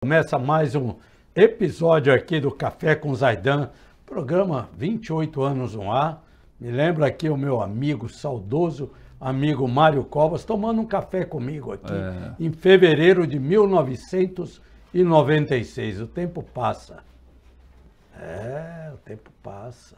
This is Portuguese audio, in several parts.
Começa mais um episódio aqui do Café com Zaidan, programa 28 anos no ar. Me lembra aqui o meu amigo, saudoso amigo Mário Covas, tomando um café comigo aqui É. em fevereiro de 1996. O tempo passa. É, o tempo passa.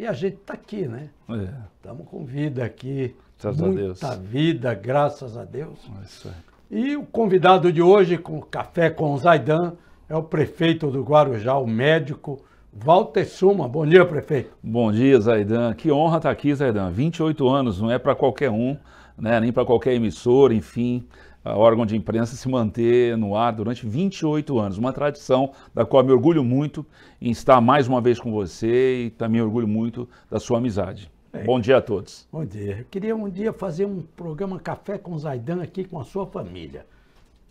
E a gente está aqui, né? É, Estamos com vida aqui. Graças a Muita vida, graças a Deus. é. E o convidado de hoje, com Café com o Zaidan, é o prefeito do Guarujá, o médico Walter Suma. Bom dia, prefeito. Bom dia, Zaidan. Que honra estar aqui, Zaidan. 28 anos, não é para qualquer um, né? nem para qualquer emissora, enfim, órgão de imprensa se manter no ar durante 28 anos. Uma tradição da qual me orgulho muito em estar mais uma vez com você e também orgulho muito da sua amizade. É. Bom dia a todos. Bom dia. Eu queria um dia fazer um programa Café com Zaidan aqui com a sua família.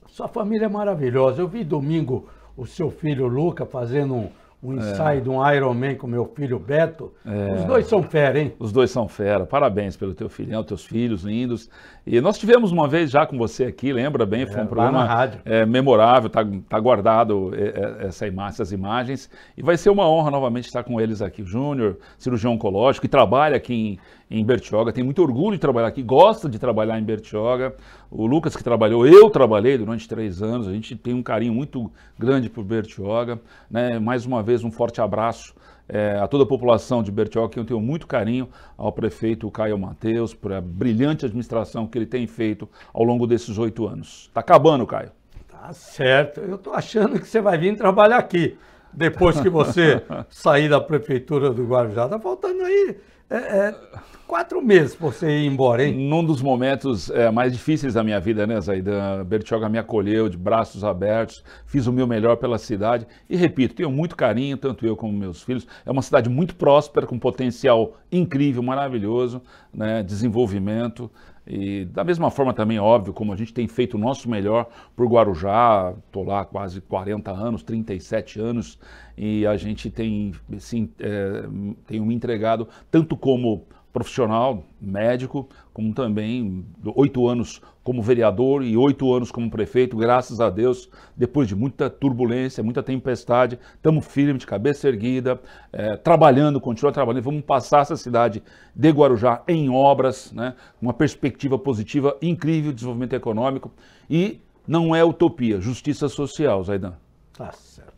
Sua família é maravilhosa. Eu vi domingo o seu filho Luca fazendo um, um ensaio de um Iron Man com meu filho Beto. Os dois são fera, hein? Os dois são fera. Parabéns pelo teu filhão, teus filhos lindos. E nós tivemos uma vez já com você aqui, lembra bem? Foi É, um programa rádio. é, memorável, tá, tá guardado é, é, essa ima- essas imagens. E vai ser uma honra novamente estar com eles aqui. O Júnior, cirurgião oncológico, que trabalha aqui em, em Bertioga, tem muito orgulho de trabalhar aqui, gosta de trabalhar em Bertioga. O Lucas que trabalhou, eu trabalhei durante três anos, a gente tem um carinho muito grande por Bertioga. Né? Mais uma vez, um forte abraço é, a toda a população de Bertioga, que eu tenho muito carinho, ao prefeito Caio Mateus, por a brilhante administração que ele tem feito ao longo desses oito anos. Está acabando, Caio. Tá certo. Eu tô achando que você vai vir trabalhar aqui. Depois que você sair da prefeitura do Guarujá. Tá faltando aí é, é, quatro meses para você ir embora, hein? Num dos momentos é, mais difíceis da minha vida, né, Zaidan? Bertioga me acolheu de braços abertos, fiz o meu melhor pela cidade e, repito, tenho muito carinho, tanto eu como meus filhos. É uma cidade muito próspera, com potencial incrível, maravilhoso, né, desenvolvimento. E da mesma forma também, óbvio, como a gente tem feito o nosso melhor por Guarujá, estou lá quase 40 anos, 37 anos, e a gente tem, assim, é, tem me entregado tanto como profissional, médico, como também oito anos como vereador e oito anos como prefeito, graças a Deus, depois de muita turbulência, muita tempestade, estamos firmes, de cabeça erguida, eh, trabalhando, continuando trabalhando, vamos passar essa cidade de Guarujá em obras, né, uma perspectiva positiva, incrível, desenvolvimento econômico e não é utopia, justiça social, Zaidan. Tá certo.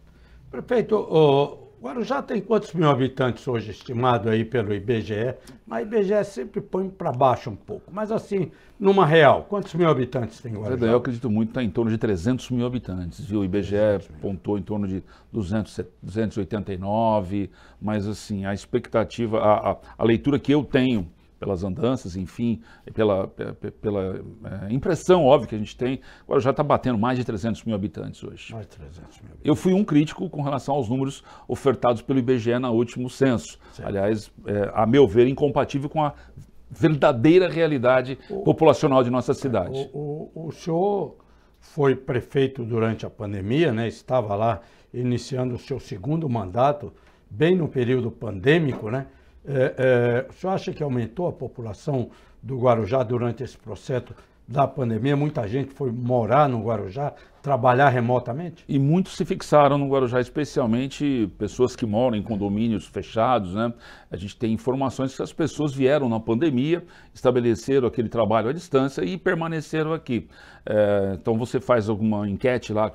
Prefeito, Guarujá tem quantos mil habitantes hoje, estimado aí pelo IBGE? Mas o IBGE sempre põe para baixo um pouco. Mas assim, numa real, quantos mil habitantes tem Guarujá? eu acredito muito que está em torno de 300 mil habitantes, viu? O IBGE apontou em torno de 200, 289, mas assim, a expectativa, a, a, a leitura que eu tenho pelas andanças, enfim, pela, pe- pela eh, impressão óbvia que a gente tem, agora já está batendo mais de 300 mil habitantes hoje. Mais de 300 mil habitantes. Eu fui um crítico com relação aos números ofertados pelo IBGE no último censo. Certo. Aliás, eh, a meu ver, incompatível com a verdadeira realidade populacional de nossa cidade. O, o, o senhor foi prefeito durante a pandemia, né? Estava lá iniciando o seu segundo mandato, bem no período pandêmico, né? É, é, o senhor acha que aumentou a população do Guarujá durante esse processo da pandemia? Muita gente foi morar no Guarujá, trabalhar remotamente? E muitos se fixaram no Guarujá, especialmente pessoas que moram em condomínios fechados, né? A gente tem informações que as pessoas vieram na pandemia, estabeleceram aquele trabalho à distância e permaneceram aqui. É, então você faz alguma enquete lá,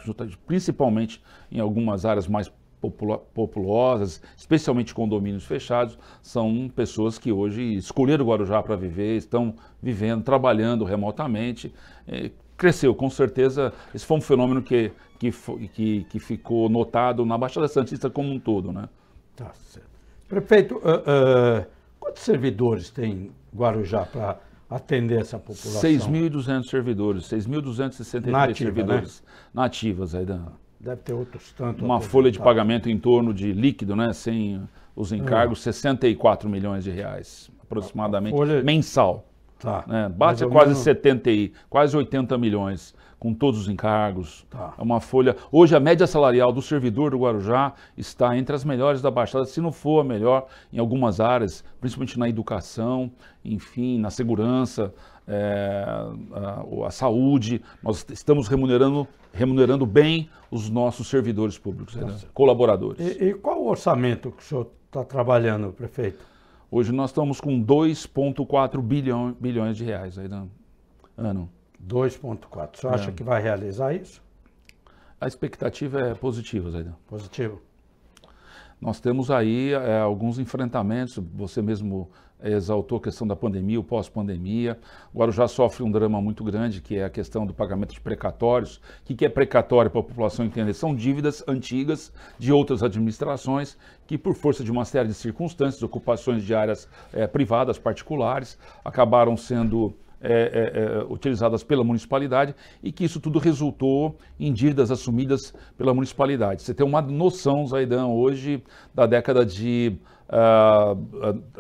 principalmente em algumas áreas mais populosas, especialmente condomínios fechados, são pessoas que hoje escolheram o Guarujá para viver, estão vivendo, trabalhando remotamente. Eh, cresceu, com certeza. Esse foi um fenômeno que, que, que, que ficou notado na Baixada Santista como um todo, né? Tá certo. Prefeito, ah, ah, quantos servidores tem Guarujá para atender essa população? 6.200 servidores, 6.263 Nativa, servidores nativas, Aidan. Deve ter outros tantos. Uma folha de pagamento em torno de líquido, né, sem os encargos, 64 milhões de reais, aproximadamente, folha- mensal. Tá. Né? Bate ou quase menos- 70 e quase 80 milhões com todos os encargos. Tá. É uma folha. Hoje a média salarial do servidor do Guarujá está entre as melhores da Baixada, se não for a melhor em algumas áreas, principalmente na educação, enfim, na segurança, é, a, a saúde. Nós estamos remunerando, remunerando bem os nossos servidores públicos, né? colaboradores. E, e qual o orçamento que o senhor está trabalhando, prefeito? Hoje nós estamos com 2,4 bilhão, bilhões de reais aí no ano. 2,4. O senhor acha É. que vai realizar isso? A expectativa é positiva, Zaidan. Positivo. Nós temos aí é, alguns enfrentamentos, você mesmo exaltou a questão da pandemia, o pós-pandemia. O Guarujá sofre um drama muito grande, que é a questão do pagamento de precatórios. O que que é precatório para a população entender? São dívidas antigas de outras administrações que, por força de uma série de circunstâncias, ocupações de áreas é, privadas, particulares, acabaram sendo é, é, é, utilizadas pela municipalidade e que isso tudo resultou em dívidas assumidas pela municipalidade. Você tem uma noção, Zaidan, hoje da década de, ah,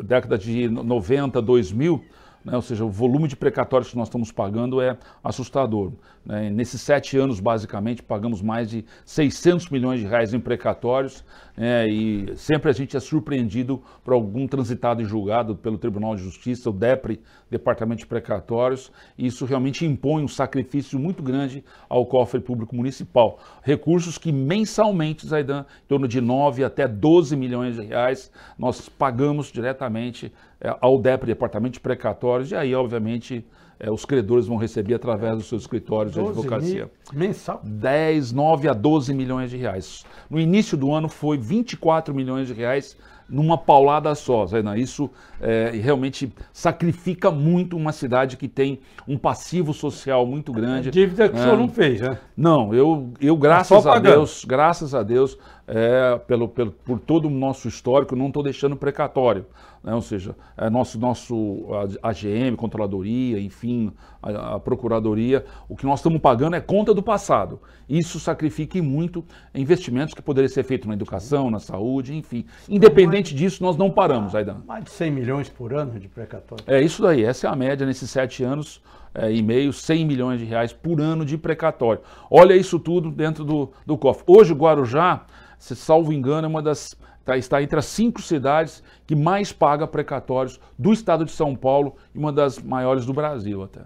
década de 90, 2000, né, ou seja, o volume de precatórios que nós estamos pagando é assustador. né. Nesses sete anos, basicamente, pagamos mais de 600 milhões de reais em precatórios né, e sempre a gente é surpreendido por algum transitado e julgado pelo Tribunal de Justiça, o DEPRE, Departamento de Precatórios, e isso realmente impõe um sacrifício muito grande ao cofre público municipal. Recursos que mensalmente, Zaidan, em torno de 9 até 12 milhões de reais, nós pagamos diretamente ao DEPRE, Departamento de Precatórios, e aí, obviamente, eh, os credores vão receber através dos seus escritórios de 12 advocacia. mil mensal. 10, 9 a 12 milhões de reais. No início do ano foi 24 milhões de reais numa paulada só, Zaidan. Isso é, realmente sacrifica muito uma cidade que tem um passivo social muito grande. Dívida que o É. senhor não fez, né? Não, eu, eu graças só a. Deus, graças a Deus, é, pelo, pelo, por todo o nosso histórico, não estou deixando precatório. né? Ou seja, é nosso, nosso AGM, Controladoria, enfim, a, a Procuradoria, o que nós estamos pagando é conta do passado. Isso sacrifica muito investimentos que poderiam ser feitos na educação, na saúde, enfim. Independente disso, nós não paramos, Aidan. Mais de 100 milhões por ano de precatório. É isso daí, essa é a média nesses sete anos é, e meio, 100 milhões de reais por ano de precatório. Olha isso tudo dentro do, do cofre. Hoje, Guarujá, se salvo engano, é uma das. tá- está entre as cinco cidades que mais paga precatórios do estado de São Paulo e uma das maiores do Brasil até.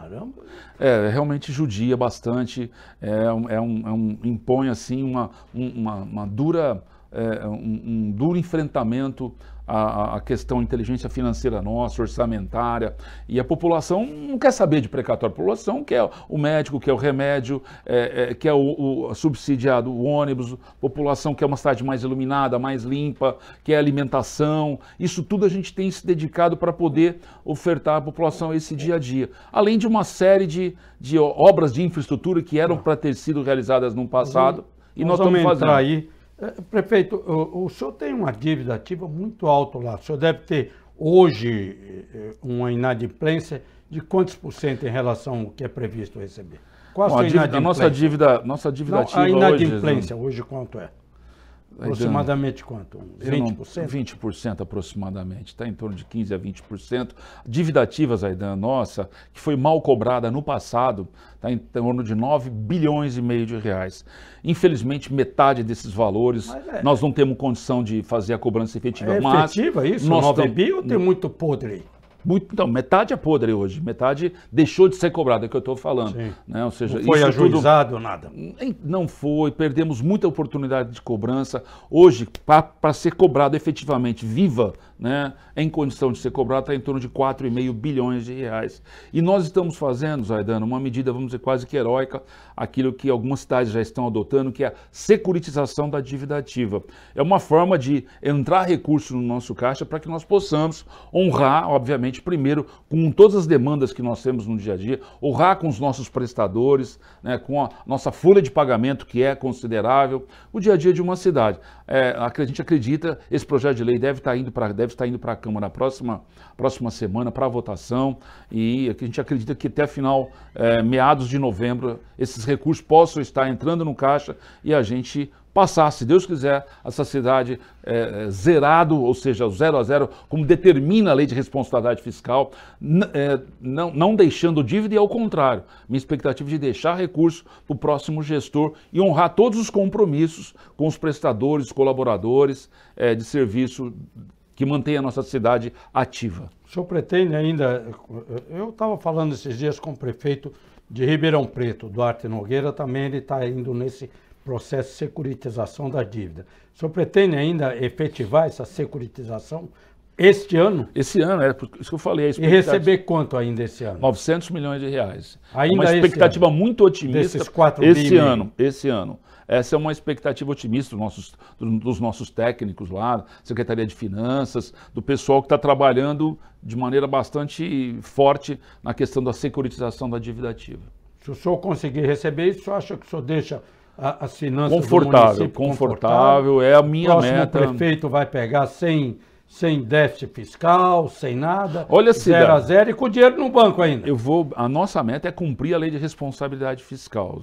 Caramba. É, realmente judia bastante, é, um- é um, é um- impõe assim uma, um- uma, uma dura, é, um, um duro enfrentamento à- à questão inteligência financeira nossa, orçamentária, e a população não quer saber de precatório, a população quer o médico, quer o remédio, é, é, quer o, o subsidiado, o ônibus, a população quer uma cidade mais iluminada, mais limpa, quer alimentação, isso tudo a gente tem se dedicado para poder ofertar à população esse dia a dia. Além de uma série de, de obras de infraestrutura que eram para ter sido realizadas no passado e nós, vamos estamos fazendo. aí. Eh, Prefeito, o, o senhor tem uma dívida ativa muito alta lá. O senhor deve ter hoje eh, uma inadimplência de quantos por cento em relação ao que é previsto receber? Qual Bom, a a, sua dívida- a nossa inadimplência? dívida, nossa dívida Não, ativa a hoje, inadimplência hoje, quanto é? Aproximadamente quanto? Uns Eu não- 20%? 20% aproximadamente, está em torno de 15% a 20%. Dívida ativa, Zaidan, nossa, que foi mal cobrada no passado, está em torno de 9 bilhões e meio de reais. Infelizmente, metade desses valores, é- nós não temos condição de fazer a cobrança efetiva. É mas efetiva isso? nós 9 tam- bi ou tem muito podre aí? Muito, então, metade é podre hoje, metade deixou de ser cobrada, é o que eu estou falando. Né? Ou seja, Não foi isso tudo- ajuizado nada. Não foi, perdemos muita oportunidade de cobrança. Hoje, para ser cobrado efetivamente viva, né, em condição de ser cobrado, está em torno de 4,5 bilhões de reais. E nós estamos fazendo, Zaidano, uma medida, vamos dizer, quase que heróica, aquilo que algumas cidades já estão adotando, que é a securitização da dívida ativa. É uma forma de entrar recurso no nosso caixa para que nós possamos honrar, obviamente, primeiro, com todas as demandas que nós temos no dia a dia, honrar com os nossos prestadores, né, com a nossa folha de pagamento, que é considerável, o dia a dia de uma cidade. É, a gente acredita, esse projeto de lei deve estar indo para deve estar indo para a Câmara na próxima, próxima semana para votação. E a gente acredita que até final, é, meados de novembro, esses recursos possam estar entrando no caixa e a gente passar, se Deus quiser, essa cidade é, zerado, ou seja, zero a zero, como determina a lei de responsabilidade fiscal, é, não, não deixando dívida e ao contrário, minha expectativa é de deixar recurso para o próximo gestor e honrar todos os compromissos com os prestadores, colaboradores é, de serviço que mantém a nossa cidade ativa. O senhor pretende ainda. Eu estava falando esses dias com o prefeito de Ribeirão Preto, Duarte Nogueira, também ele está indo nesse processo de securitização da dívida. O senhor pretende ainda efetivar essa securitização este ano? Esse ano, é isso que eu falei. e receber quanto ainda esse ano? 900 milhões de reais. Ainda uma expectativa muito otimista. Desses 4 esse ano, esse ano. Essa é uma expectativa otimista dos nossos, dos nossos técnicos lá, Secretaria de Finanças, do pessoal que está trabalhando de maneira bastante forte na questão da securitização da dívida ativa. Se o senhor conseguir receber isso, o senhor acha que o senhor deixa as finanças confortável, do confortável, confortável, é a minha o meta. O prefeito vai pegar sem sem déficit fiscal, sem nada, Olha, zero a zero e com dinheiro no banco ainda. Eu vou, a nossa meta é cumprir a lei de responsabilidade fiscal.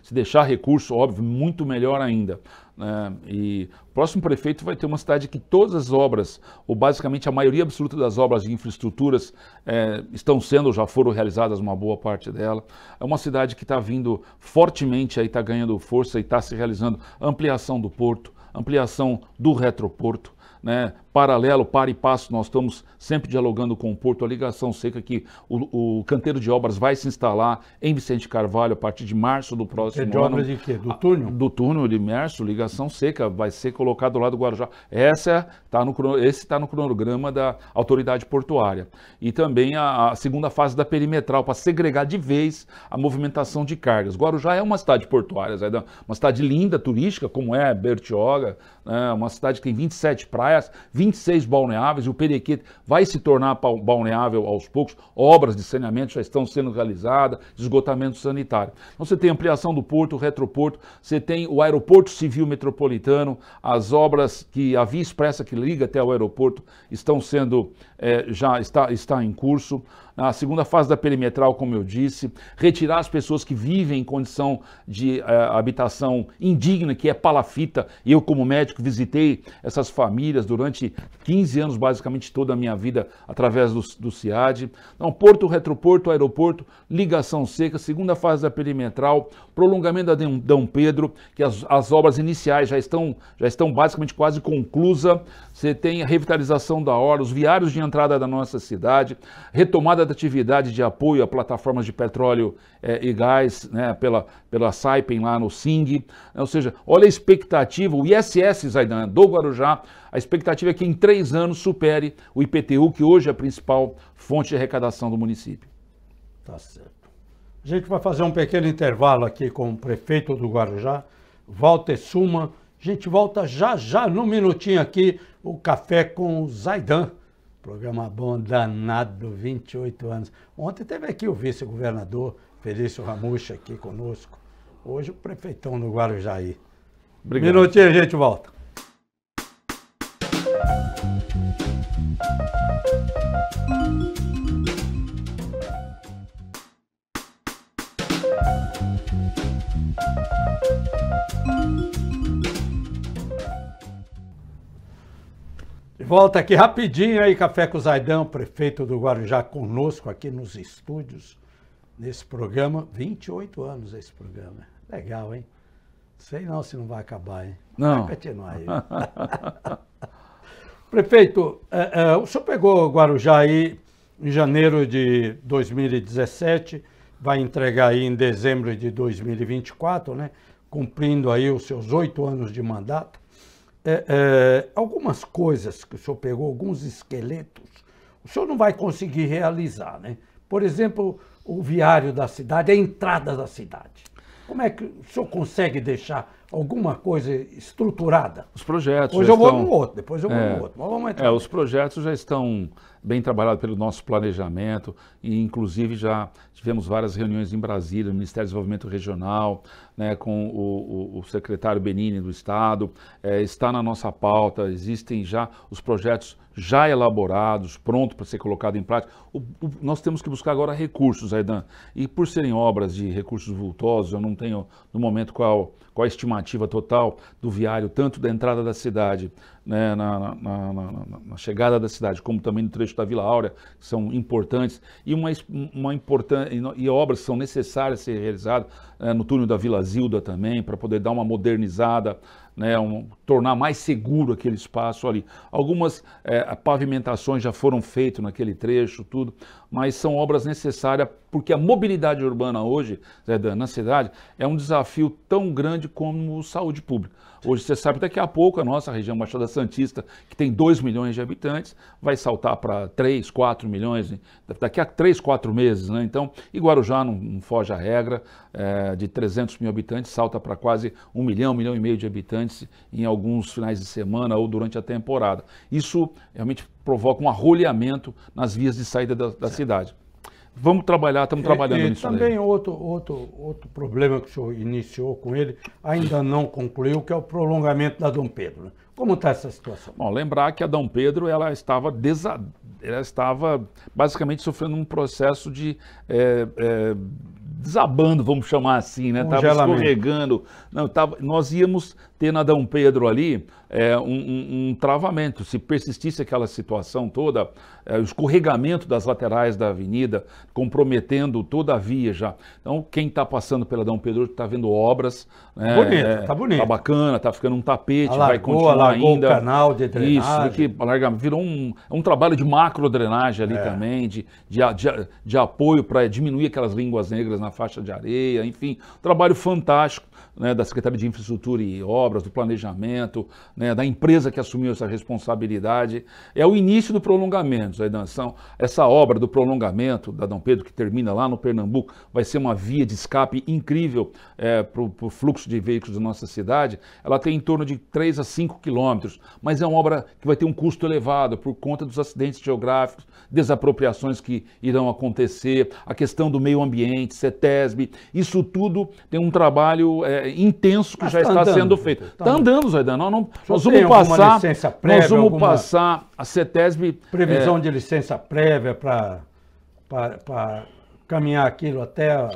Se deixar recurso, óbvio, muito melhor ainda. Né? E o próximo prefeito vai ter uma cidade que todas as obras, ou basicamente a maioria absoluta das obras de infraestruturas, é, estão sendo, já foram realizadas uma boa parte dela. É uma cidade que está vindo fortemente, está ganhando força e está se realizando ampliação do porto, ampliação do retroporto né, paralelo, para e passo, nós estamos sempre dialogando com o Porto, a ligação seca que o, o canteiro de obras vai se instalar em Vicente Carvalho a partir de março do próximo ano. De obras de quê? Do túnel? Do túnel de Merso, ligação seca, vai ser colocado lá do Guarujá. Essa tá no, esse está no cronograma da autoridade portuária. E também a, a segunda fase da perimetral, para segregar de vez a movimentação de cargas. Guarujá é uma cidade portuária, é uma cidade linda, turística, como é Bertioga, né, uma cidade que tem 27 praias, 26 balneáveis, o Perequê vai se tornar balneável aos poucos, obras de saneamento já estão sendo realizadas, esgotamento sanitário. Então você tem ampliação do porto, retroporto, você tem o aeroporto civil metropolitano, as obras que a via expressa que liga até o aeroporto estão sendo, é, já está, está em curso. A segunda fase da perimetral, como eu disse, retirar as pessoas que vivem em condição de é, habitação indigna, que é palafita. Eu, como médico, visitei essas famílias durante 15 anos, basicamente toda a minha vida, através do, do CIAD. Então, porto, retroporto, aeroporto, ligação seca, segunda fase da perimetral, prolongamento da Dom Pedro, que as, as obras iniciais já estão, já estão basicamente quase conclusa. Você tem a revitalização da hora, os viários de entrada da nossa cidade, retomada da atividade de apoio a plataformas de petróleo é, e gás, né, pela, pela Saipem lá no SING. Ou seja, olha a expectativa, o ISS, Zaidan, do Guarujá, a expectativa é que em três anos supere o IPTU, que hoje é a principal fonte de arrecadação do município. Tá certo. A gente vai fazer um pequeno intervalo aqui com o prefeito do Guarujá, Walter Suma. A gente volta já já, num minutinho aqui, o Café com o Zaidan. Programa bom, danado, 28 anos. Ontem teve aqui o vice-governador Felício Ramucha aqui conosco. Hoje o prefeitão do Guarujaí. Obrigado. Minutinho a gente volta. Volta aqui rapidinho aí, Café com Zaidão, prefeito do Guarujá, conosco aqui nos estúdios, nesse programa. 28 anos esse programa. Legal, hein? Sei não se não vai acabar, hein? Não. Vai continuar aí. Prefeito, é, é, o senhor pegou o Guarujá aí em janeiro de 2017, vai entregar aí em dezembro de 2024, né? Cumprindo aí os seus oito anos de mandato é, é, algumas coisas que o senhor pegou, alguns esqueletos, o senhor não vai conseguir realizar, né? Por exemplo, o viário da cidade, a entrada da cidade. Como é que o senhor consegue deixar alguma coisa estruturada? Os projetos. Hoje eu vou no outro, depois eu vou é, no outro. Mas vamos entrar é, os projetos já estão bem trabalhados pelo nosso planejamento e, inclusive, já tivemos várias reuniões em Brasília, no Ministério do Desenvolvimento Regional, né, com o, o, o secretário Benini do Estado. É, está na nossa pauta, existem já os projetos já elaborados, prontos para ser colocado em prática. O, o, nós temos que buscar agora recursos, Aidan. E por serem obras de recursos vultosos, eu não tenho no momento qual, qual a estimativa total do viário, tanto da entrada da cidade, né, na, na, na, na, chegada da cidade, como também no trecho da Vila Áurea, que são importantes, e, uma, uma importante, e obras são necessárias ser realizadas né, no túnel da Vila Zilda também, para poder dar uma modernizada né, um, tornar mais seguro aquele espaço ali. Algumas é, pavimentações já foram feitas naquele trecho, tudo, mas são obras necessárias porque a mobilidade urbana hoje, Zé Dan, na cidade, é um desafio tão grande como saúde pública. Hoje você sabe, daqui a pouco a nossa região Baixada Santista, que tem 2 milhões de habitantes, vai saltar para 3, 4 milhões daqui a 3, 4 meses. Né? Então, e Guarujá não, não foge a regra, é, de 300 mil habitantes salta para quase 1 milhão, 1 milhão e meio de habitantes em alguns finais de semana ou durante a temporada. Isso realmente provoca um arrolhamento nas vias de saída da, da cidade. Vamos trabalhar, estamos trabalhando e, e nisso. Também outro, outro, outro problema que o senhor iniciou com ele, ainda não concluiu, que é o prolongamento da Dom Pedro. Como está essa situação? Bom, lembrar que a Dom Pedro ela estava, desa... ela estava basicamente sofrendo um processo de é, é, desabando, vamos chamar assim, né? Estava escorregando. Não, tava, nós íamos ter na Dom Pedro ali é, um, um, um, travamento. Se persistisse aquela situação toda, é, o escorregamento das laterais da avenida, comprometendo toda a via já. Então, quem está passando pela Dom Pedro está vendo obras. Né, bonito, é, tá bonito. Tá bacana, tá ficando um tapete, alargou, vai continuar ainda. O canal de drenagem. Isso, que virou um, é um trabalho de macro drenagem ali é. também, de, de, de, de apoio para diminuir aquelas línguas negras na faixa de areia, enfim, trabalho fantástico né, da Secretaria de Infraestrutura e Obras, do Planejamento, né, da empresa que assumiu essa responsabilidade. É o início do prolongamento, Zaidan. Essa obra do prolongamento da Dom Pedro, que termina lá no Pernambuco, vai ser uma via de escape incrível é, para o fluxo de veículos da nossa cidade. Ela tem em torno de 3 a 5 quilômetros, mas é uma obra que vai ter um custo elevado por conta dos acidentes geográficos, desapropriações que irão acontecer, a questão do meio ambiente, CETESB, isso tudo tem um trabalho é, intenso que Mas já tá está andando, sendo feito. Está tá andando, Zaidan. Nós, não, nós vamos passar. Prévia, nós vamos alguma... passar a CETESB. Previsão é... de licença prévia para caminhar aquilo até.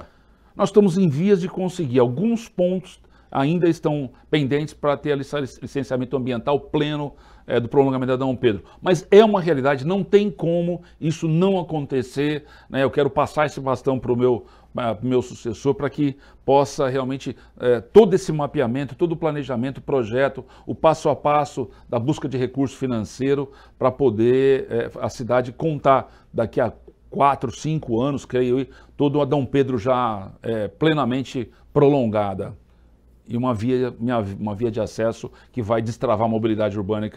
Nós estamos em vias de conseguir. Alguns pontos ainda estão pendentes para ter licenciamento ambiental pleno é, do prolongamento da Dom Pedro. Mas é uma realidade, não tem como isso não acontecer. Né? Eu quero passar esse bastão para o meu, meu sucessor para que possa realmente é, todo esse mapeamento, todo o planejamento, projeto, o passo a passo da busca de recurso financeiro para poder é, a cidade contar daqui a quatro, cinco anos, creio eu, todo a Dom Pedro já é, plenamente prolongada. E uma via, uma via de acesso que vai destravar a mobilidade urbana,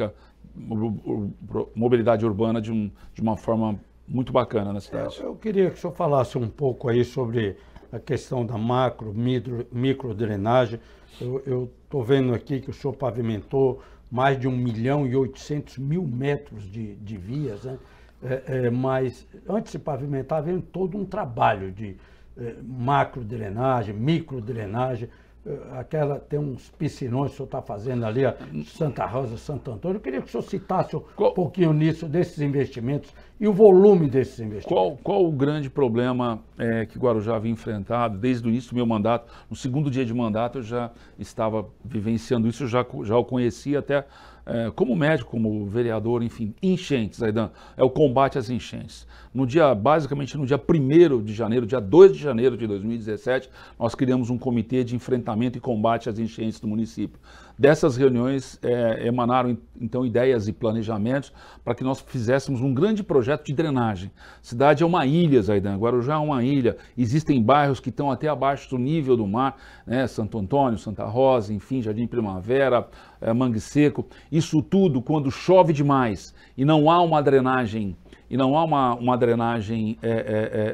mobilidade urbana de, um, de uma forma muito bacana na cidade. Eu, eu, queria que o senhor falasse um pouco aí sobre a questão da macro, micro, micro drenagem. Eu estou vendo aqui que o senhor pavimentou mais de 1 milhão e 800 mil metros de, de vias, né? É, é, mas antes de pavimentar, vem todo um trabalho de é, macro drenagem, micro drenagem. Eh, aquela, tem uns piscinões que o senhor está fazendo ali, a Santa Rosa, Santo Antônio. Eu queria que o senhor citasse um qual, pouquinho nisso, desses investimentos e o volume desses investimentos. Qual, qual o grande problema é, que Guarujá havia enfrentado desde o início do meu mandato? No segundo dia de mandato eu já estava vivenciando isso, já, já o conhecia até é, como médico, como vereador, enfim, enchentes, Aidan, é o combate às enchentes. No dia, basicamente no dia 1 de janeiro, dia 2 de janeiro de 2017, nós criamos um comitê de enfrentamento e combate às enchentes do município. Dessas reuniões é, emanaram então ideias e planejamentos para que nós fizéssemos um grande projeto de drenagem. Cidade é uma ilha, Zaidan, Guarujá é uma ilha. Existem bairros que estão até abaixo do nível do mar, né? Santo Antônio, Santa Rosa, enfim, Jardim Primavera, é, Mangue Seco. Isso tudo, quando chove demais e não há uma drenagem, e não há uma, uma drenagem é, é,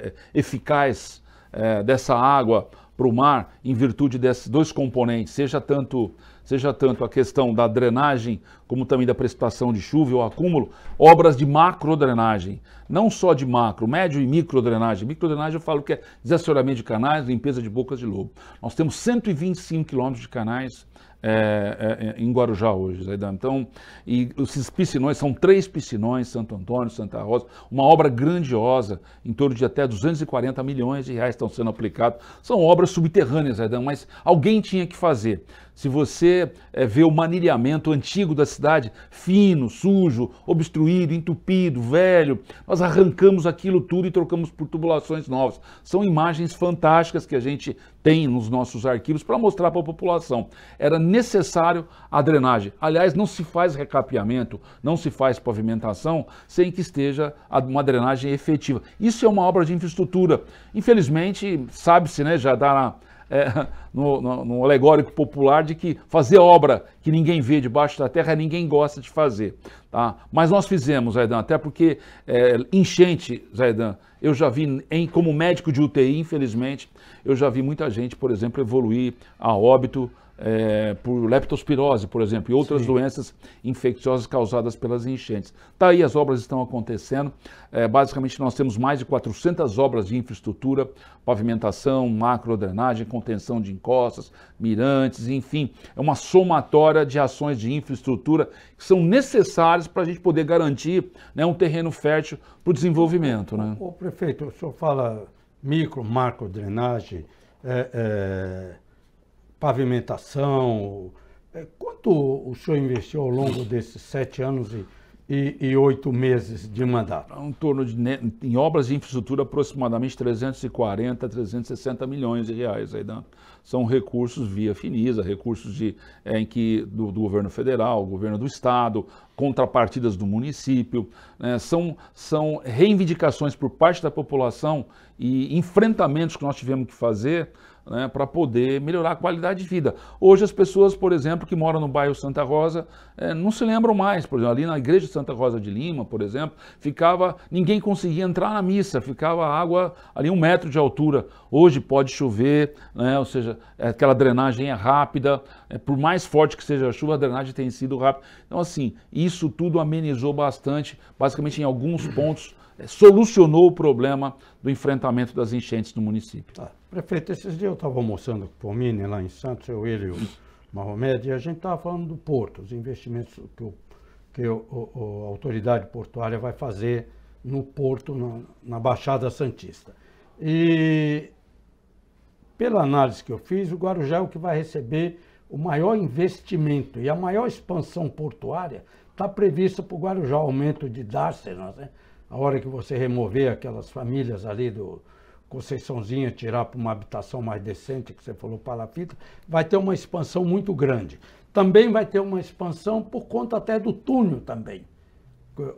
é eficaz é, dessa água para o mar, em virtude desses dois componentes, seja tanto seja tanto a questão da drenagem, como também da precipitação de chuva ou acúmulo, obras de macro drenagem, não só de macro, médio e micro drenagem. Micro drenagem eu falo que é desassoramento de canais, limpeza de bocas de lobo. Nós temos 125 quilômetros de canais é, é, em Guarujá hoje. Então, e esses piscinões, são três piscinões, Santo Antônio, Santa Rosa, uma obra grandiosa, em torno de até 240 milhões de reais estão sendo aplicados. São obras subterrâneas, mas alguém tinha que fazer. Se você é, vê o manilhamento antigo da cidade, fino, sujo, obstruído, entupido, velho, nós arrancamos aquilo tudo e trocamos por tubulações novas. São imagens fantásticas que a gente tem nos nossos arquivos para mostrar para a população. Era necessário a drenagem. Aliás, não se faz recapeamento, não se faz pavimentação sem que esteja uma drenagem efetiva. Isso é uma obra de infraestrutura. Infelizmente, sabe-se, né, já dá na é, no, no, no, alegórico popular de que fazer obra que ninguém vê debaixo da terra, ninguém gosta de fazer. Tá? Mas nós fizemos, Zaidan, até porque é, enchente, Zaidan, eu já vi, em, como médico de UTI, infelizmente, eu já vi muita gente, por exemplo, evoluir a óbito é, por leptospirose, por exemplo, e outras Sim. doenças infecciosas causadas pelas enchentes. Tá aí, as obras estão acontecendo. É, basicamente, nós temos mais de 400 obras de infraestrutura, pavimentação, macrodrenagem, contenção de encostas, mirantes, enfim, é uma somatória de ações de infraestrutura que são necessárias para a gente poder garantir né, um terreno fértil para o desenvolvimento. Né? O prefeito, o senhor fala micro, macro drenagem, é, é pavimentação. É, quanto o senhor investiu ao longo desses sete anos e, e, e oito meses de mandato? Em torno de, em obras de infraestrutura, aproximadamente 340, 360 milhões de reais. Aí, né? São recursos via Finisa, recursos de, é, em que, do, do, governo federal, governo do estado, contrapartidas do município. Né? São, são reivindicações por parte da população e enfrentamentos que nós tivemos que fazer né, para poder melhorar a qualidade de vida. Hoje as pessoas, por exemplo, que moram no bairro Santa Rosa, é, não se lembram mais. Por exemplo, ali na igreja Santa Rosa de Lima, por exemplo, ficava, ninguém conseguia entrar na missa, ficava água ali um metro de altura. Hoje pode chover, né, ou seja, é, aquela drenagem é rápida, é, por mais forte que seja a chuva, a drenagem tem sido rápida. Então, assim, isso tudo amenizou bastante, basicamente em alguns pontos solucionou o problema do enfrentamento das enchentes no município. Tá. Prefeito, esses dias eu estava almoçando com o Mini lá em Santos, eu, ele e o Mahomed, e a gente estava falando do porto, os investimentos que, o, que o, o, a autoridade portuária vai fazer no porto, na, na Baixada Santista. E pela análise que eu fiz, o Guarujá é o que vai receber o maior investimento e a maior expansão portuária está prevista para o Guarujá, aumento de Dárcenas, né? A hora que você remover aquelas famílias ali do Conceiçãozinha, tirar para uma habitação mais decente, que você falou, Palafita, vai ter uma expansão muito grande. Também vai ter uma expansão por conta até do túnel também.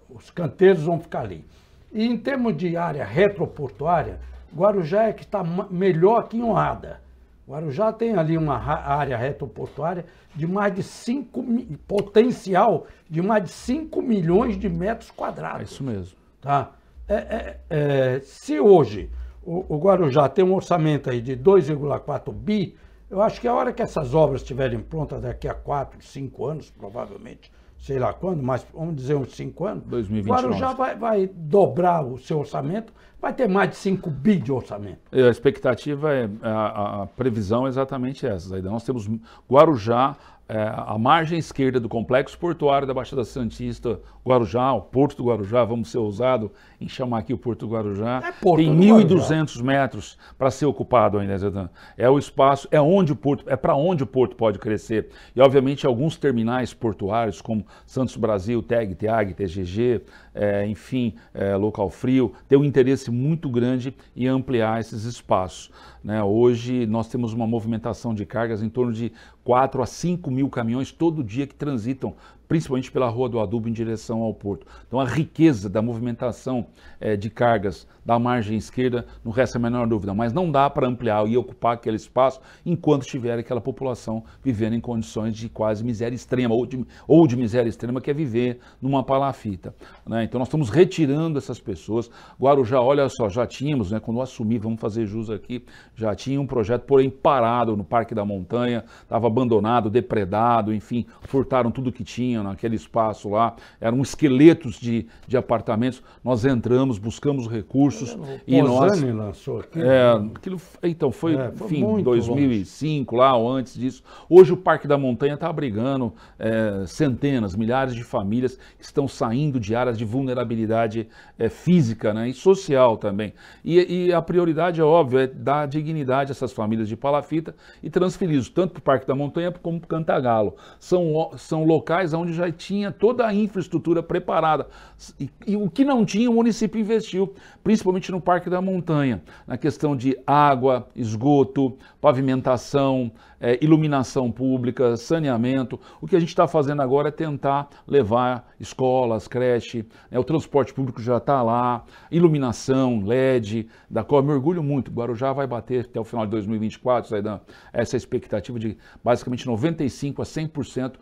Os canteiros vão ficar ali. E em termos de área retroportuária, Guarujá é que está melhor que Honrada. Guarujá tem ali uma área retroportuária de mais de 5 potencial de mais de 5 milhões de metros quadrados. É isso mesmo. Tá? É, é, é, se hoje o, o, Guarujá tem um orçamento aí de 2,4 bi, eu acho que a hora que essas obras estiverem prontas, daqui a 4, 5 anos, provavelmente, sei lá quando, mas vamos dizer uns 5 anos, 2029. Guarujá vai, vai dobrar o seu orçamento, vai ter mais de 5 bi de orçamento. A expectativa é, a, a previsão é exatamente essa. Nós temos Guarujá é, a margem esquerda do complexo portuário da Baixada Santista, Guarujá, o Porto do Guarujá, vamos ser ousados em chamar aqui o Porto do Guarujá, é Porto tem 1.200 metros para ser ocupado ainda, Zedan. É o espaço, é onde o Porto, é para onde o Porto pode crescer. E obviamente alguns terminais portuários, como Santos Brasil, TEG, TEAG, TGG, é, enfim, é, Local Frio, tem um interesse muito grande em ampliar esses espaços. Né? Hoje nós temos uma movimentação de cargas em torno de 4 a 5 mil caminhões todo dia que transitam principalmente pela Rua do Adubo em direção ao porto. Então a riqueza da movimentação é, de cargas da margem esquerda não resta a menor dúvida, mas não dá para ampliar e ocupar aquele espaço enquanto tiver aquela população vivendo em condições de quase miséria extrema ou de, ou de miséria extrema que é viver numa palafita. Né? Então nós estamos retirando essas pessoas. Guarujá, olha só, já tínhamos, né, quando eu assumi, vamos fazer jus aqui, já tinha um projeto, porém parado no Parque da Montanha, estava abandonado, depredado, enfim, furtaram tudo que tinha tinha naquele espaço lá, eram esqueletos de, de apartamentos. Nós entramos, buscamos recursos O e nós. Lançou aqui. É, aquilo, então, foi, É, foi muito 2005, lá ou antes disso. Hoje o Parque da Montanha está abrigando é, centenas, milhares de famílias que estão saindo de áreas de vulnerabilidade é, física né, e social também. E, e a prioridade, é óbvio, é dar dignidade a essas famílias de palafita e transferi-los tanto para o Parque da Montanha como para o Cantagalo. São, são locais onde já tinha toda a infraestrutura preparada. E, e o que não tinha, o município investiu, principalmente no Parque da Montanha, na questão de água, esgoto, pavimentação, eh, iluminação pública, saneamento. O que a gente está fazendo agora é tentar levar escolas, creche, né, o transporte público já está lá, iluminação, LED, da qual eu me orgulho muito. Guarujá vai bater até o final de 2024, Zaidan, essa é expectativa de basicamente 95% a 100%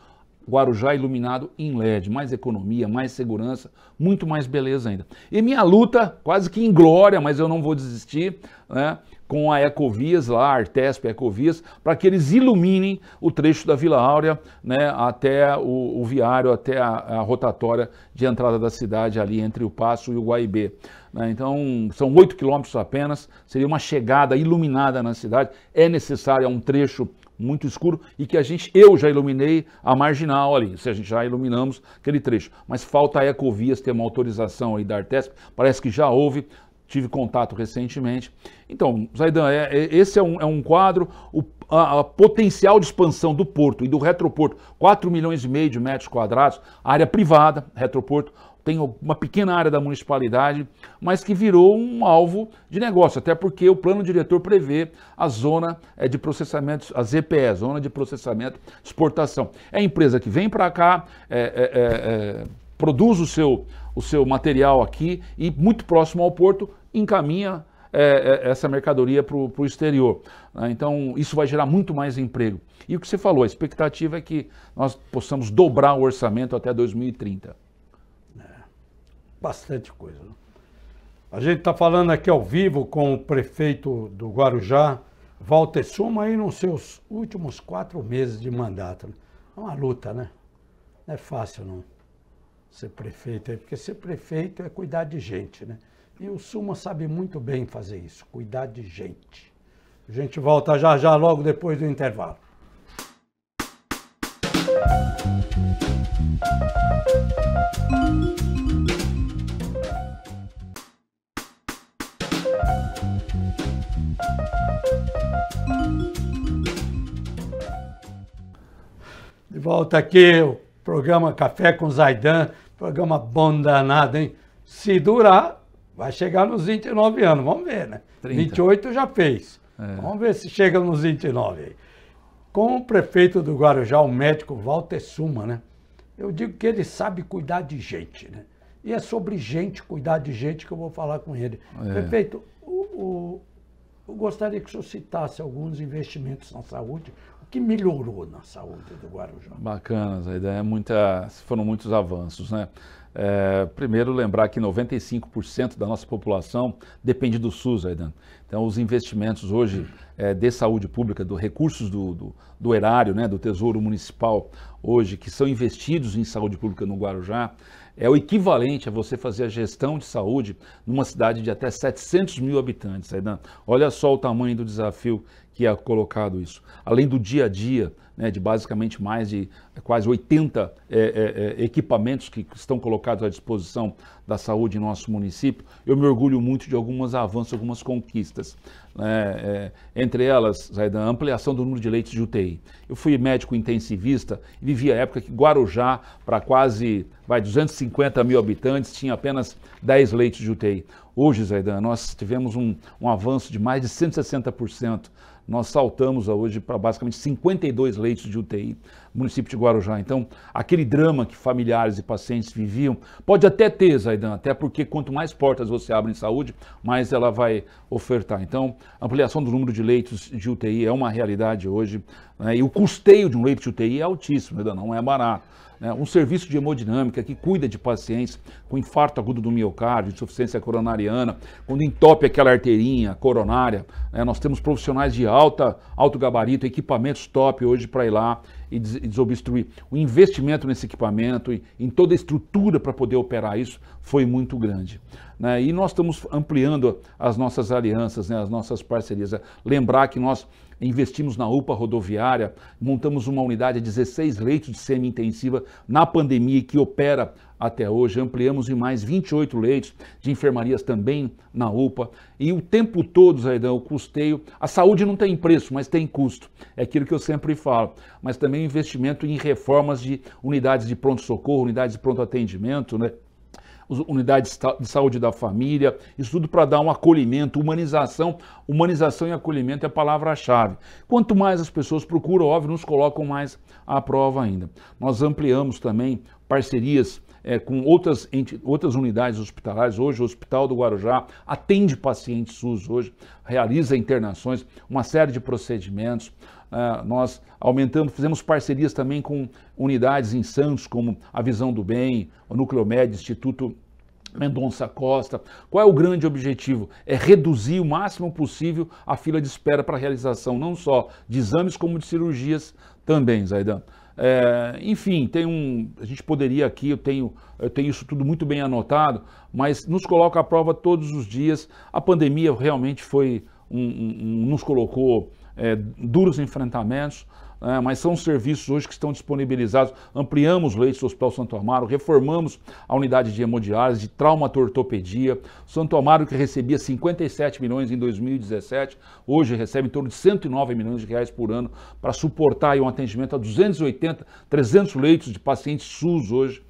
Guarujá iluminado em LED, mais economia, mais segurança, muito mais beleza ainda. E minha luta, quase que em glória, mas eu não vou desistir, né, com a Ecovias lá, a Artesp Ecovias, para que eles iluminem o trecho da Vila Áurea, né, até o, o viário, até a, a rotatória de entrada da cidade ali entre o Passo e o Guaibê. né. Então, são 8 quilômetros apenas, seria uma chegada iluminada na cidade. É necessário, é um trecho muito escuro e que a gente, eu já iluminei a marginal ali, se a gente já iluminamos aquele trecho. Mas falta a Ecovias ter uma autorização aí da Artesp, parece que já houve, tive contato recentemente. Então, Zaidan, é- é- esse é um, é um quadro, o a, a potencial de expansão do porto e do retroporto, 4 milhões e meio de metros quadrados, área privada, retroporto, tem uma pequena área da municipalidade, mas que virou um alvo de negócio, até porque o plano diretor prevê a zona eh, de processamento, a ZPE, Zona de Processamento Exportação. É a empresa que vem para cá, eh, eh, eh, produz o seu, o seu material aqui e, muito próximo ao porto, encaminha eh, eh, essa mercadoria para o exterior. né? Então, isso vai gerar muito mais emprego. E o que você falou, a expectativa é que nós possamos dobrar o orçamento até 2030. Bastante coisa. né? A gente está falando aqui ao vivo com o prefeito do Guarujá, Walter Suma, aí nos seus últimos quatro meses de mandato. né? É uma luta, né? Não é fácil, não, ser prefeito porque ser prefeito é cuidar de gente, né? E o Suma sabe muito bem fazer isso, cuidar de gente. A gente volta já já, logo depois do intervalo. De volta aqui, o programa Café com Zaidan, programa bom danado, hein? Se durar, vai chegar nos 29 anos, vamos ver, né? 30. 28 já fez. Vamos ver se chega nos 29 aí. Com o prefeito do Guarujá, o médico Walter Suma, né? Eu digo que ele sabe cuidar de gente, né? E é sobre gente, cuidar de gente, que eu vou falar com ele. É. Prefeito, o, o- eu gostaria que o senhor citasse alguns investimentos na saúde, o que melhorou na saúde do Guarujá. Bacana, Zaidan. É muita, foram muitos avanços, né? É, primeiro, lembrar que 95% da nossa população depende do SUS, Zaidan. Então, os investimentos hoje é, de saúde pública, dos recursos do, do, do erário, né, do Tesouro Municipal, hoje, que são investidos em saúde pública no Guarujá, é o equivalente a você fazer a gestão de saúde numa cidade de até 700 mil habitantes, Zaidan. Olha só o tamanho do desafio que é colocado isso. Além do dia a dia, né, de basicamente mais de eh, quase 80 eh, eh, eh, equipamentos que estão colocados à disposição da saúde em nosso município, eu me orgulho muito de alguns avanços, algumas conquistas. Né, eh, entre elas, Zaidan, a ampliação do número de leitos de UTI. Eu fui médico intensivista e vivi a época que Guarujá, para quase vai, 250 mil habitantes, tinha apenas 10 leitos de UTI. Hoje, Zaidan, nós tivemos um, um avanço de mais de 160%. Nós saltamos hoje para basicamente 52 leitos de UTI município de Guarujá. Então, aquele drama que familiares e pacientes viviam, pode até ter, Zaidan, até porque quanto mais portas você abre em saúde, mais ela vai ofertar. Então, ampliação do número de leitos de UTI é uma realidade hoje. né? E o custeio de um leito de UTI é altíssimo, Zaidan, não é barato né, um serviço de hemodinâmica que cuida de pacientes com infarto agudo do miocárdio, insuficiência coronariana, quando entope aquela arterinha coronária. né, nós temos profissionais de alta, alto gabarito, equipamentos top hoje para ir lá e desobstruir. O investimento nesse equipamento e em toda a estrutura para poder operar isso foi muito grande. Né? E nós estamos ampliando as nossas alianças, né? as nossas parcerias. Lembrar que nós investimos na UPA rodoviária, montamos uma unidade de 16 leitos de semi-intensiva na pandemia que opera até hoje, ampliamos em mais 28 leitos de enfermarias também na UPA. E o tempo todo, Zaidão, o custeio, a saúde não tem preço, mas tem custo. É aquilo que eu sempre falo. Mas também investimento em reformas de unidades de pronto-socorro, unidades de pronto atendimento, né? Unidades de saúde da família, isso tudo para dar um acolhimento, humanização. Humanização e acolhimento é a palavra-chave. Quanto mais as pessoas procuram, óbvio, nos colocam mais à prova ainda. Nós ampliamos também parcerias é, com outras, outras unidades hospitalares. Hoje, o Hospital do Guarujá atende pacientes SUS hoje, realiza internações, uma série de procedimentos. Uh, nós aumentamos, fizemos parcerias também com unidades em Santos, como a Visão do Bem, o Nucleomed, Instituto Mendonça Costa. Qual é o grande objetivo? É reduzir o máximo possível a fila de espera para a realização, não só de exames, como de cirurgias também, Zaidan. É, enfim, tem um, a gente poderia aqui, eu tenho, eu tenho isso tudo muito bem anotado, mas nos coloca à prova todos os dias. A pandemia realmente foi um, um, nos colocou é, duros enfrentamentos, é, mas são serviços hoje que estão disponibilizados. Ampliamos leitos do Hospital Santo Amaro, reformamos a unidade de hemodiálise, de traumatortopedia. Santo Amaro, que recebia 57 milhões em 2017, hoje recebe em torno de 109 milhões de reais por ano para suportar um atendimento a 280, 300 leitos de pacientes SUS hoje?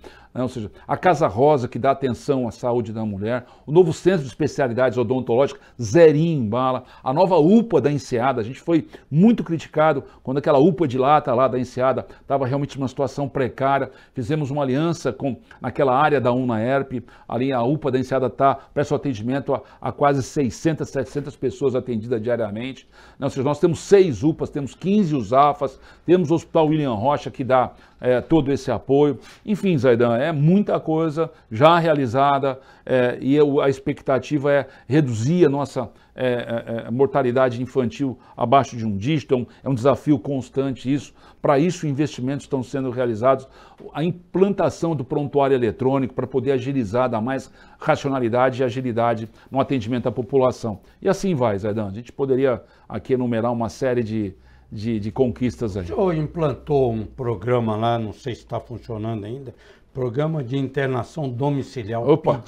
Ou seja, a Casa Rosa, que dá atenção à saúde da mulher, o novo Centro de Especialidades Odontológicas, zerinho em bala, a nova UPA da Enseada, a gente foi muito criticado quando aquela UPA de lata lá da Enseada estava realmente numa situação precária, fizemos uma aliança com naquela área da UNAERP, ali a UPA da Enseada está, presta atendimento a, a, quase 600, 700 pessoas atendidas diariamente, né? ou seja, nós temos seis UPAs, temos 15 USAFAs, temos o Hospital William Rocha que dá é, todo esse apoio. Enfim, Zaidan, é muita coisa já realizada é, e eu, a expectativa é reduzir a nossa é, é, é mortalidade infantil abaixo de um dígito. É um é desafio constante isso. Para isso, investimentos estão sendo realizados. A implantação do prontuário eletrônico para poder agilizar, dar mais racionalidade e agilidade no atendimento à população. E assim vai, Zaidan. A gente poderia aqui enumerar uma série de de, de conquistas aí. O senhor implantou um programa lá, não sei se está funcionando ainda, Programa de internação domiciliar. Opa!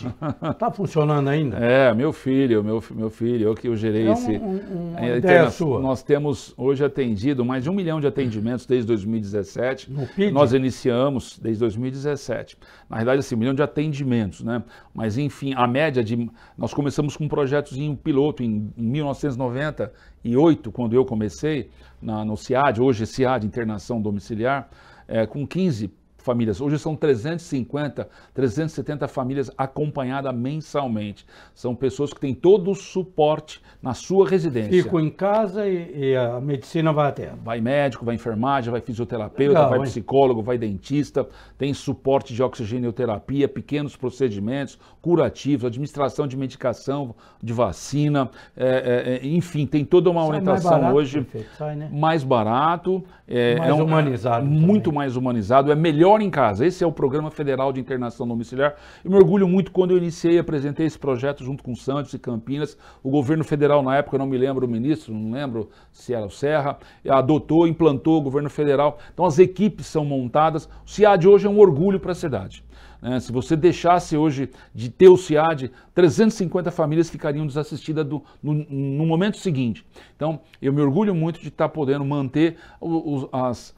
Está funcionando ainda? É, meu filho, meu, meu filho, eu que eu gerei é um, esse. Um, uma é, ideia sua. Nós temos hoje atendido mais de um milhão de atendimentos desde 2017. No PID? Nós iniciamos desde 2017. Na verdade, assim, um milhão de atendimentos, né? Mas, enfim, a média de. Nós começamos com um projetozinho piloto em, em 1998, quando eu comecei, na, no CIAD, hoje CIAD, Internação Domiciliar, é, com 15 famílias. Hoje são 350, 370 famílias acompanhadas mensalmente. São pessoas que têm todo o suporte na sua residência. Ficam em casa e, e a medicina vai até. Vai médico, vai enfermagem, vai fisioterapeuta, Legal, vai hein? psicólogo, vai dentista, tem suporte de oxigenioterapia, pequenos procedimentos curativos, administração de medicação, de vacina, é, é, é enfim, tem toda uma Sai orientação mais barato, hoje Sai, né? mais barato, é, mais é um, humanizado, muito também. mais humanizado, é melhor em Casa. Esse é o Programa Federal de Internação Domiciliar. Eu me orgulho muito quando eu iniciei e apresentei esse projeto junto com Santos e Campinas. O governo federal, na época, eu não me lembro o ministro, não lembro se era o Serra, adotou, implantou o governo federal. Então as equipes são montadas. O CIAD hoje é um orgulho para a cidade. É, se você deixasse hoje de ter o CIAD, 350 famílias ficariam desassistidas do, no, no, momento seguinte. Então, eu me orgulho muito de estar podendo manter os, as,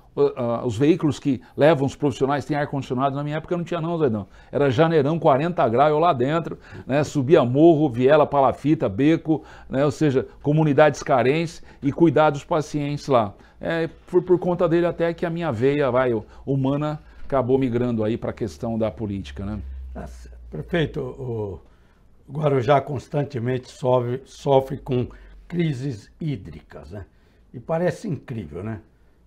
os veículos que levam os profissionais têm ar-condicionado. Na minha época não tinha não, Zé não. Era janeirão, 40 graus, eu lá dentro, né? subia morro, viela, palafita, beco, né? ou seja, comunidades carentes e cuidar dos pacientes lá. É, foi por conta dele até que a minha veia vai, humana acabou migrando aí para a questão da política. Né? Prefeito, o Guarujá constantemente sofre, sofre com crises hídricas, né? E parece incrível, né?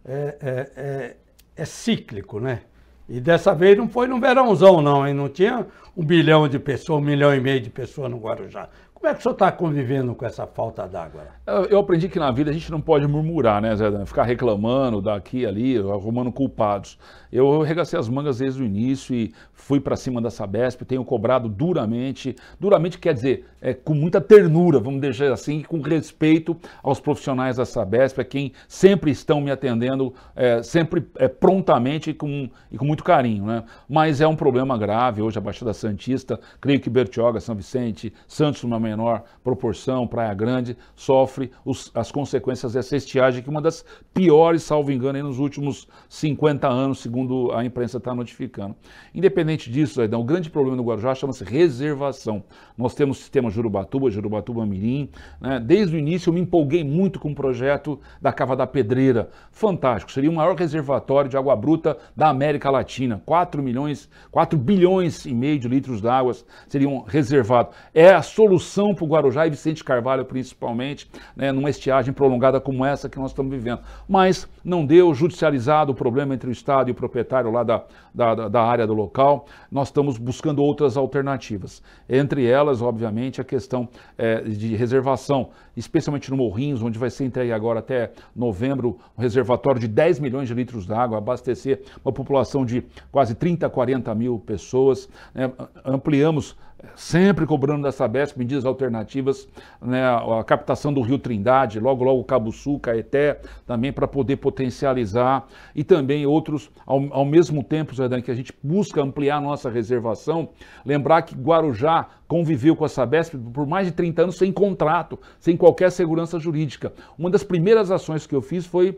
é, é, é, é cíclico, né? E dessa vez não foi no verãozão, não, hein? Não tinha um bilhão de pessoas, um milhão e meio de pessoas no Guarujá. Como é que o senhor está convivendo com essa falta d'água? Eu aprendi que na vida a gente não pode murmurar, né, Zé? Ficar reclamando daqui ali, arrumando culpados. Eu regacei as mangas desde o início e fui para cima da Sabesp, tenho cobrado duramente. Duramente quer dizer, é, com muita ternura, vamos deixar assim, com respeito aos profissionais da Sabesp, a quem sempre estão me atendendo, é, sempre é, prontamente e com, e com muito carinho. Né? Mas é um problema grave hoje a Baixada Santista, creio que Bertioga, São Vicente, Santos, numa menor proporção, Praia Grande, sofre os, as consequências dessa estiagem, que é uma das piores, salvo engano, nos últimos 50 anos, segundo a imprensa está notificando. Independente disso, Aidão, o grande problema do Guarujá chama-se reservação. Nós temos o sistema Jurubatuba, Jurubatuba Mirim. Né? Desde o início eu me empolguei muito com o projeto da Cava da Pedreira. Fantástico, seria o maior reservatório de água bruta da América Latina. 4 milhões, 4 bilhões e meio de litros d'água seriam reservados. É a solução para o Guarujá e Vicente Carvalho, principalmente, né? numa estiagem prolongada como essa que nós estamos vivendo. Mas não deu judicializado o problema entre o Estado e o proprietário lá da, da, da área do local, nós estamos buscando outras alternativas. Entre elas, obviamente, a questão é, de reservação, especialmente no Morrinhos, onde vai ser entregue agora até novembro um reservatório de 10 milhões de litros d'água, abastecer uma população de quase 30, 40 mil pessoas. Né? Ampliamos sempre cobrando da Sabesp medidas alternativas, né, a captação do Rio Trindade, logo logo Cabo Sul, Caeté, também para poder potencializar e também outros, ao, ao mesmo tempo, Zé que a gente busca ampliar nossa reservação, lembrar que Guarujá conviveu com a Sabesp por mais de 30 anos sem contrato, sem qualquer segurança jurídica. Uma das primeiras ações que eu fiz foi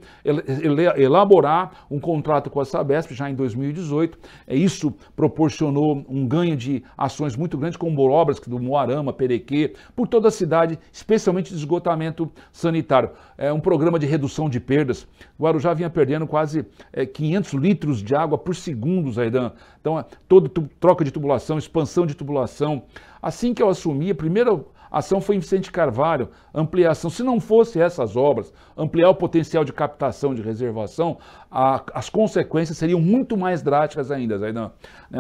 elaborar um contrato com a Sabesp já em 2018. Isso proporcionou um ganho de ações muito grande com obras do Moarama, Perequê, por toda a cidade, especialmente de esgotamento sanitário. É um programa de redução de perdas. O Guarujá vinha perdendo quase é, 500 litros de água por segundo, Zaidan. Então, é, toda troca de tubulação, expansão de tubulação, Assim que eu assumi, a primeira ação foi em Vicente Carvalho, ampliação. Se não fosse essas obras, ampliar o potencial de captação de reservação, a, as consequências seriam muito mais drásticas ainda. né?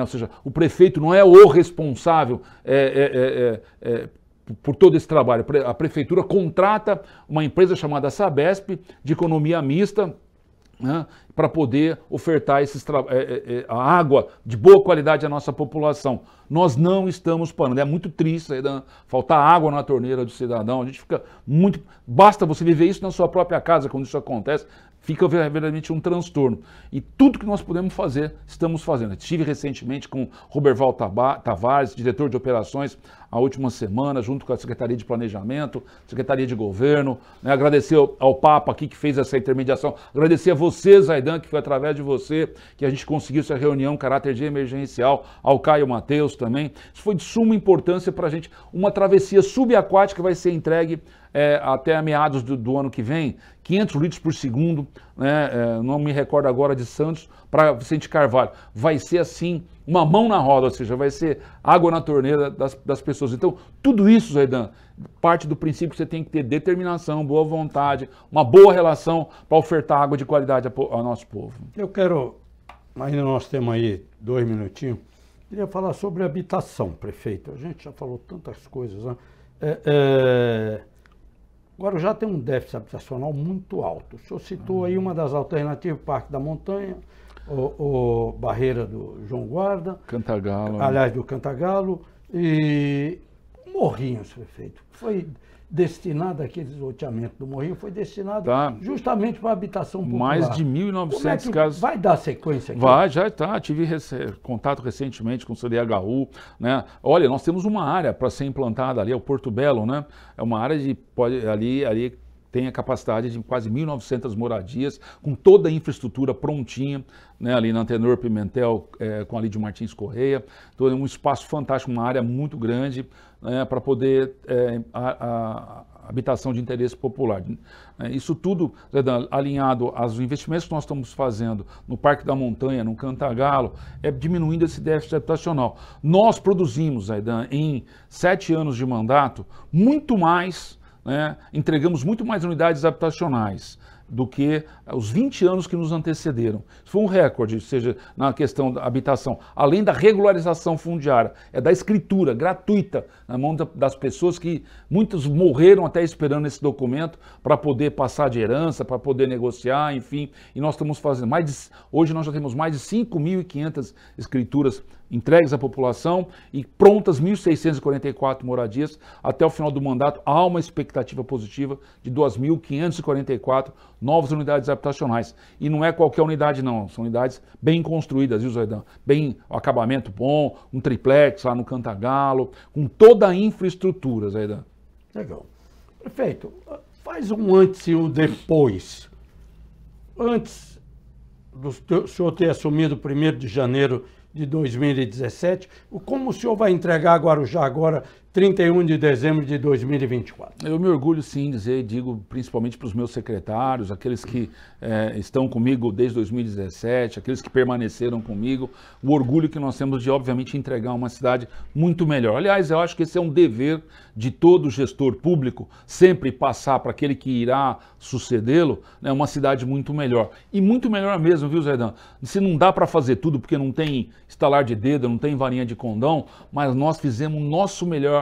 Ou seja, o prefeito não é o responsável é, é, é, é, é por todo esse trabalho. A prefeitura contrata uma empresa chamada Sabesp, de economia mista, né, para poder ofertar esses é, é, é, a água de boa qualidade à nossa população. Nós não estamos parando. É muito triste né, faltar água na torneira do cidadão. A gente fica muito. Basta você viver isso na sua própria casa quando isso acontece fica verdadeiramente um transtorno. E tudo que nós podemos fazer, estamos fazendo. Estive recentemente com Roberval Tavares, diretor de operações, a última semana, junto com a Secretaria de Planejamento, Secretaria de Governo. Né? Agradecer ao Papa aqui que fez essa intermediação. Agradecer a você, Zaidan, que foi através de você que a gente conseguiu essa reunião, caráter de emergencial, ao Caio Mateus também. Isso foi de suma importância para a gente. Uma travessia subaquática vai ser entregue é, até meados do, do, ano que vem, 500 litros por segundo, né, é, não me recordo agora de Santos, para Vicente Carvalho. Vai ser assim, uma mão na roda, ou seja, vai ser água na torneira das, das pessoas. Então, tudo isso, Zaidan, parte do princípio que você tem que ter determinação, boa vontade, uma boa relação para ofertar água de qualidade ao nosso povo. Eu quero, ainda nós temos aí dois minutinhos, queria falar sobre habitação, prefeito. A gente já falou tantas coisas, né? É, é, Guarujá tem um déficit habitacional muito alto. O senhor citou aí uma das alternativas, Parque da Montanha, o, o Barreira do João Guarda. Cantagalo. Aliás, do Cantagalo. E Morrinhos, prefeito. Foi destinado, aquele loteamento do Morrinho, foi destinado tá. justamente para a habitação popular. Mais de 1.900 é casos. Vai dar sequência aqui? Vai, já está. Tive contato recentemente com o CDHU. Né? Olha, nós temos uma área para ser implantada ali, é o Porto Belo, né? É uma área de. Pode, ali, ali tem a capacidade de quase 1.900 moradias, com toda a infraestrutura prontinha, né, ali na Antenor Pimentel, é, com ali de Martins Correia. Então é um espaço fantástico, uma área muito grande né, para poder é, a, a, habitação de interesse popular. É, isso tudo alinhado aos investimentos que nós estamos fazendo no Parque da Montanha, no Cantagalo, é diminuindo esse déficit habitacional. Nós produzimos, Aidan, em sete anos de mandato, muito mais né, entregamos muito mais unidades habitacionais do que os 20 anos que nos antecederam. Isso foi um recorde, seja na questão da habitação, além da regularização fundiária, é da escritura gratuita na mão das pessoas que muitos morreram até esperando esse documento para poder passar de herança, para poder negociar, enfim. E nós estamos fazendo mais de, hoje nós já temos mais de 5.500 escrituras entregues à população e prontas 1.644 moradias. Até o final do mandato há uma expectativa positiva de 2.544 novas unidades habitacionais. E não é qualquer unidade não, são unidades bem construídas, viu Zaidan? Bem, acabamento bom, um triplex lá no Cantagalo, com toda a infraestrutura, Zaidan. Legal. Prefeito, faz um antes e um depois. Antes do senhor ter assumido 1 de janeiro de 2017. Como o senhor vai entregar Guarujá agora 31 de dezembro de 2024. Eu me orgulho sim dizer, digo principalmente para os meus secretários, aqueles que é, estão comigo desde 2017, aqueles que permaneceram comigo, o orgulho que nós temos de, obviamente, entregar uma cidade muito melhor. Aliás, eu acho que esse é um dever de todo gestor público, sempre passar para aquele que irá sucedê-lo, né, uma cidade muito melhor. E muito melhor mesmo, viu, Zaidan? Se não dá para fazer tudo porque não tem estalar de dedo, não tem varinha de condão, mas nós fizemos o nosso melhor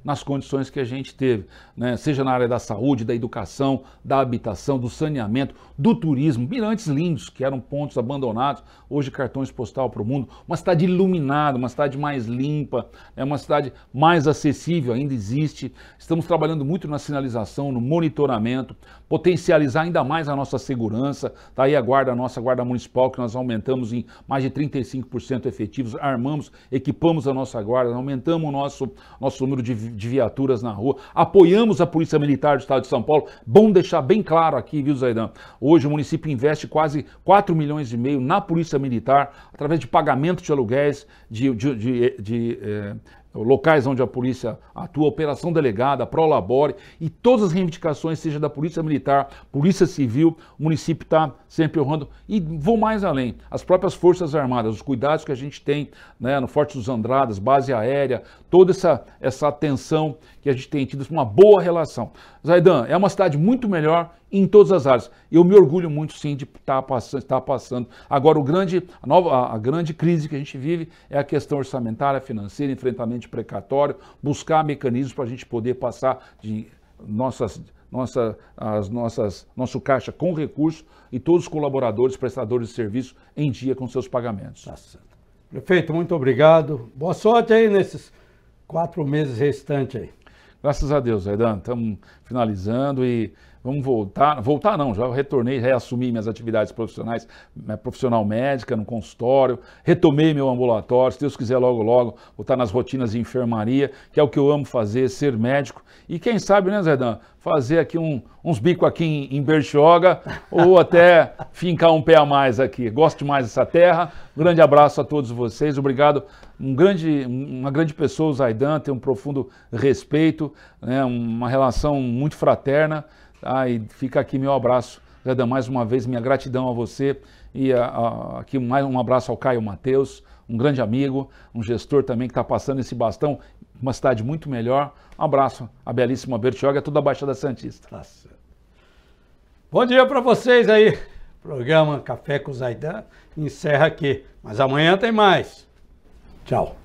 nas condições que a gente teve, né? seja na área da saúde, da educação, da habitação, do saneamento, do turismo, mirantes lindos que eram pontos abandonados, hoje cartões postal para o mundo, uma cidade iluminada, uma cidade mais limpa, é uma cidade mais acessível, ainda existe. Estamos trabalhando muito na sinalização, no monitoramento, potencializar ainda mais a nossa segurança. Está aí a guarda, a nossa guarda municipal, que nós aumentamos em mais de 35% efetivos, armamos, equipamos a nossa guarda, aumentamos o nosso, nosso número de, de viaturas na rua, apoiamos a Polícia Militar do Estado de São Paulo. Bom deixar bem claro aqui, viu, Zaidan? Hoje o município investe quase 4 milhões e meio na Polícia Militar, através de pagamento de aluguéis, de, de, de, de eh, locais onde a polícia atua, operação delegada, prolabore e todas as reivindicações, seja da Polícia Militar, Polícia Civil, o município está sempre honrando. E vou mais além, as próprias Forças Armadas, os cuidados que a gente tem né, no Forte dos Andradas, base aérea, toda essa, essa atenção que a gente tem tido, uma boa relação. Zaidan, é uma cidade muito melhor em todas as áreas. Eu me orgulho muito sim de estar tá passando. Estar passando. Agora, o grande, a, nova, a grande crise que a gente vive é a questão orçamentária, financeira, enfrentamento precatório, buscar mecanismos para a gente poder passar de nossas nossa, as nossas, nosso caixa com recursos e todos os colaboradores, prestadores de serviço em dia com seus pagamentos. Tá Prefeito, muito obrigado. Boa sorte aí nesses quatro meses restantes aí. Graças a Deus, Aidan, estamos finalizando e vamos voltar. Voltar não, já retornei, reassumi minhas atividades profissionais, minha profissional médica no consultório, retomei meu ambulatório, se Deus quiser logo logo voltar nas rotinas de enfermaria, que é o que eu amo fazer, ser médico. E quem sabe, né, Zaidan, fazer aqui um, uns bicos aqui em, em Bertioga ou até fincar um pé a mais aqui. Gosto demais dessa terra. Um grande abraço a todos vocês. Obrigado. Um grande, uma grande pessoa, o Zaidan, tem um profundo respeito, né, uma relação muito fraterna. Tá? E fica aqui meu abraço. Zaidan, mais uma vez, minha gratidão a você. E a, a, aqui mais um abraço ao Caio Mateus, um grande amigo, um gestor também que está passando esse bastão, uma cidade muito melhor. Um abraço à belíssima Bertioga, toda a Baixada Santista. Tá Bom dia para vocês aí. Programa Café com Zaidan encerra aqui. Mas amanhã tem mais. Tchau.